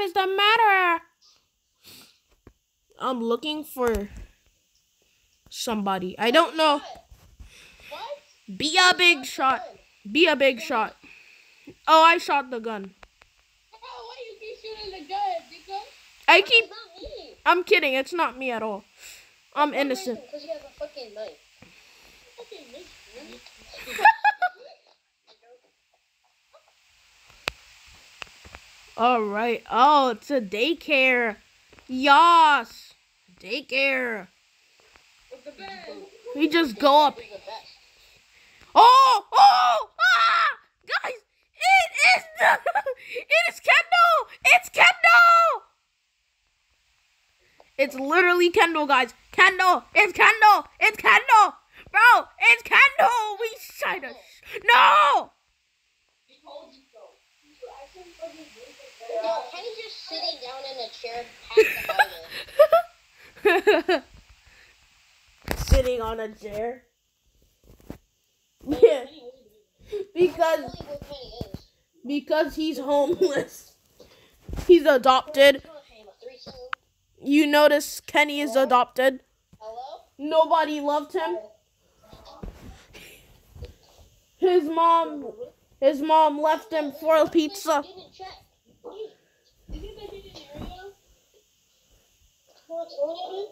is the matter? I'm looking for somebody. I don't know. Be a big shot. Be a big shot. Oh, I shot the gun. I keep. I'm kidding. It's not me at all. I'm innocent. Because you have a fucking knife. Okay, Nick. All right. Oh, it's a daycare. Yas. Daycare. We just go up. Oh, oh, ah! Guys, it is the, it is Kendall. It's Kendall. It's literally Kendall, guys. Kendall. It's Kendall. It's Kendall. Bro, it's Kendall. We to. Sh- no. No, Kenny's just sitting down in a chair past the helmet. Sitting on a chair. Yeah, because That's really what Kenny is. because he's homeless. He's adopted. Come on, Kenny, a threesome. You notice Kenny is adopted. Hello? Nobody loved him. His mom, his mom left him for a pizza. Isn't that hidden area? What's going on?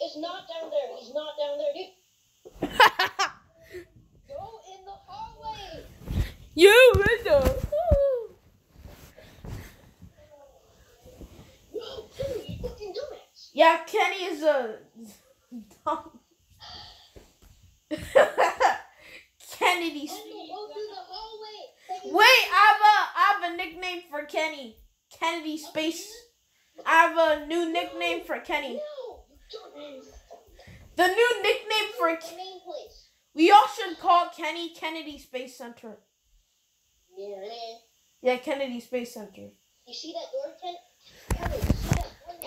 It's not down there. He's not down there, dude. Go in the hallway. you window. No, Kenny, you fucking dumbass. Yeah, Kenny is a dumb. Kennedy. Kenny, go through the hallway. Kenny, Wait, I have a I have a nickname for Kenny. Kennedy Space. I have a new nickname for Kenny. No, you dumbass. The new nickname for place. we all should call Kenny Kennedy Space Center. Yeah, Kennedy Space Center. You see that door, Ken? Kenny, you see that one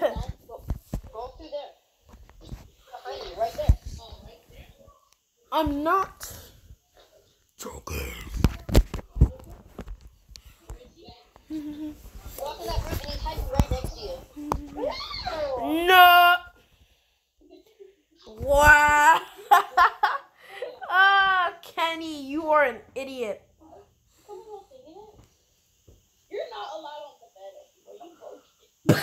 door? Go, go through there. Behind you, right there. Oh, right there. I'm not joking. Walk in that room and he's hiding right next to you. No. Wow. Ah, Kenny, you are an idiot. Come on, thinking it. You're not allowed on the bed anymore. You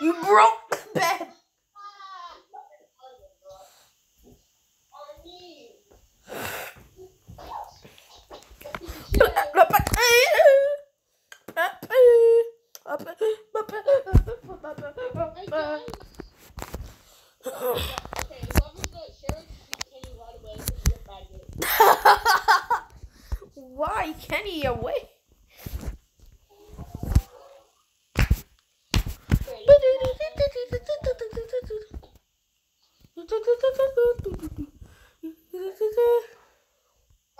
broke you broke the bed. On me. Okay, whoever's the sheriff, you can right away. You're faggot. Why, Kenny, away?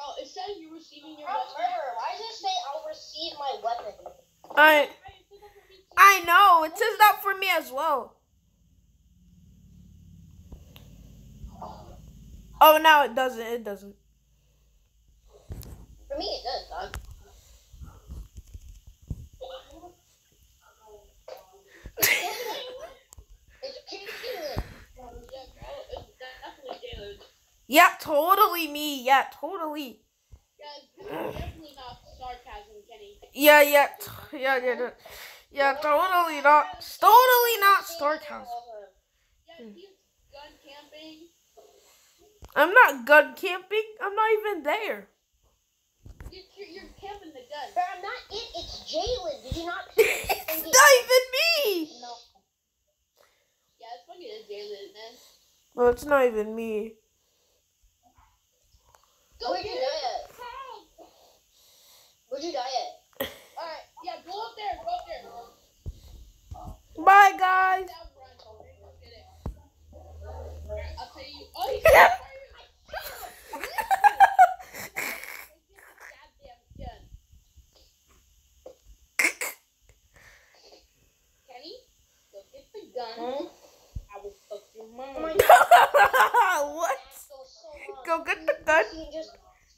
Oh, it says you're receiving your Bro, murderer, why does it say I'll receive my weapon? I I know it says that for me as well. Oh, now it doesn't. It doesn't. For me, it does, dog. Yeah, bro, it's definitely Jalen. Yeah, totally me. Yeah, totally. Yeah, definitely not sarcasm, Kenny. Yeah, yeah, yeah, yeah, yeah, yeah, totally not. Totally not camping. I'm not gun camping. I'm not even there. You're, you're, camping the gun. But I'm not it, it's Jalen. Did you not it's not even me. No. Yeah, it's funny it's Jalen, man. Well, it's not even me. Go Where'd you die at? Where'd you die at?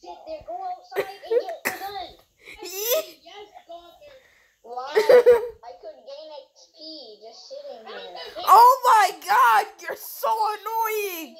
sit there, go outside and get the gun. yes, go out there. Why? I could gain XP just sitting there. Oh my god, you're so annoying.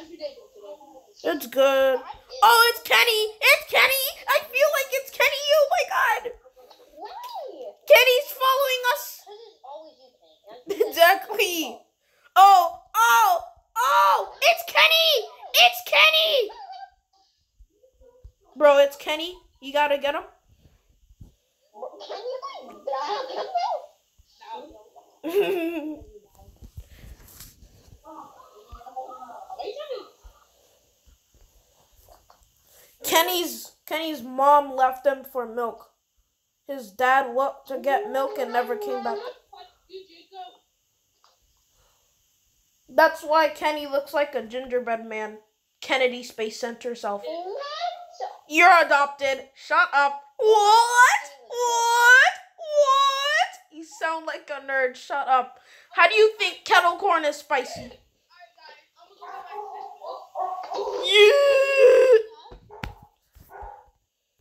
It's good. Oh, it's Kenny. It's Kenny. I feel like it's Kenny. Oh my god. Why? Kenny's following us. This is always. Exactly. Oh, oh, oh. It's Kenny. It's Kenny. Bro, it's Kenny. You gotta get him. Like that? Why you trying to Kenny's Kenny's mom left him for milk. His dad went to get milk and never came back. You. That's why Kenny looks like a gingerbread man. Kennedy Space Center self. You're adopted. Shut up. What? What? What? You sound like a nerd. Shut up. How do you think kettle corn is spicy? Alright, guys. I'm gonna go get my Yeah. sister.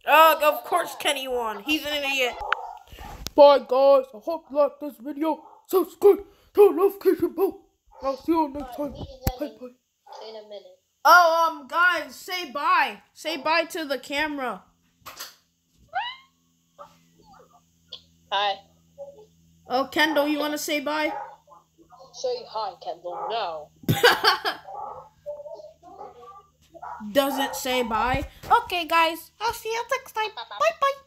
Ugh, of course Kenny won. He's an idiot. Bye guys, I hope you like this video. Subscribe to the notification bell. I'll see you next time. Bye bye. In a minute. Oh, um, guys, say bye. Say bye to the camera. Hi. Oh, Kendall, you want to say bye? Say hi, Kendall. No. Doesn't say bye. Okay, guys, I'll see you next time. Bye bye.